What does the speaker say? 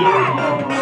Yeah.